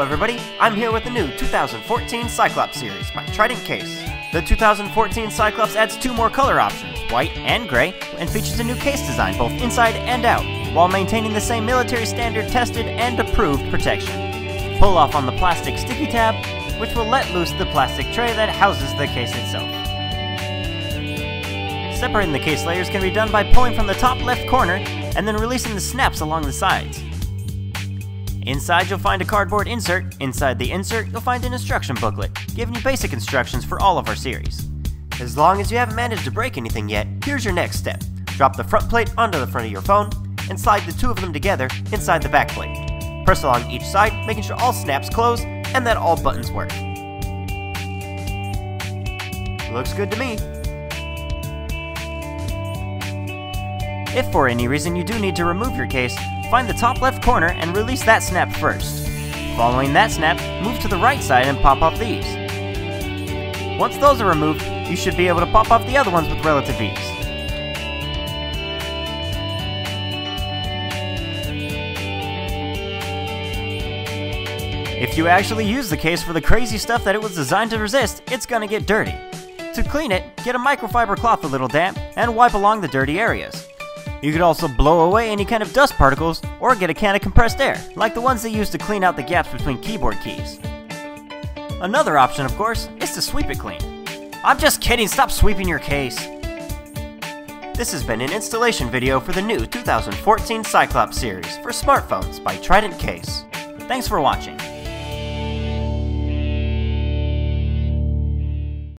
everybody, I'm here with the new 2014 Cyclops series by Trident Case. The 2014 Cyclops adds two more color options, white and gray, and features a new case design both inside and out, while maintaining the same military standard tested and approved protection. Pull off on the plastic sticky tab, which will let loose the plastic tray that houses the case itself. Separating the case layers can be done by pulling from the top left corner and then releasing the snaps along the sides. Inside you'll find a cardboard insert. Inside the insert you'll find an instruction booklet, giving you basic instructions for all of our series. As long as you haven't managed to break anything yet, here's your next step. Drop the front plate onto the front of your phone, and slide the two of them together inside the back plate. Press along each side, making sure all snaps close and that all buttons work. Looks good to me. If for any reason you do need to remove your case, find the top left corner and release that snap first. Following that snap, move to the right side and pop off these. Once those are removed, you should be able to pop off the other ones with relative ease. If you actually use the case for the crazy stuff that it was designed to resist, it's gonna get dirty. To clean it, get a microfiber cloth a little damp and wipe along the dirty areas. You could also blow away any kind of dust particles or get a can of compressed air, like the ones they use to clean out the gaps between keyboard keys. Another option, of course, is to sweep it clean. I'm just kidding, stop sweeping your case! This has been an installation video for the new 2014 Cyclops series for smartphones by Trident Case. Thanks for watching.